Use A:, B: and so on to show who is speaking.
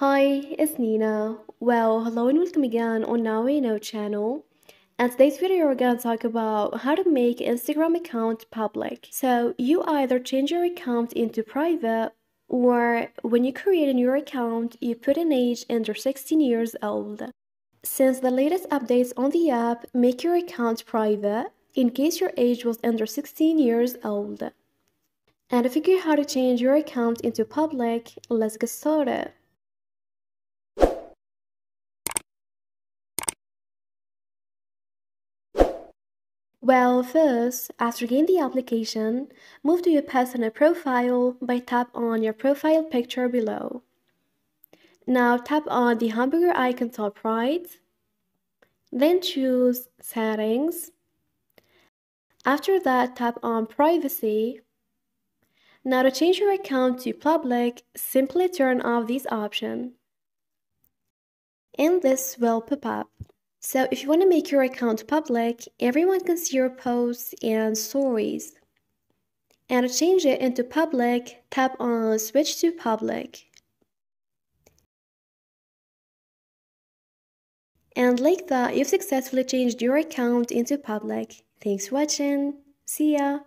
A: Hi, it's Nina. Well, hello and welcome again on Now I Know channel. And today's video we're gonna talk about how to make Instagram account public. So you either change your account into private or when you create a new account, you put an age under 16 years old. Since the latest updates on the app make your account private in case your age was under 16 years old. And to figure how to change your account into public, let's get started. Well, first, after getting the application, move to your personal profile by tap on your profile picture below. Now tap on the hamburger icon top right, then choose Settings. After that, tap on Privacy. Now to change your account to public, simply turn off this option. And this will pop up. So if you want to make your account public, everyone can see your posts and stories. And to change it into public, tap on Switch to Public. And like that, you've successfully changed your account into public. Thanks for watching. See ya!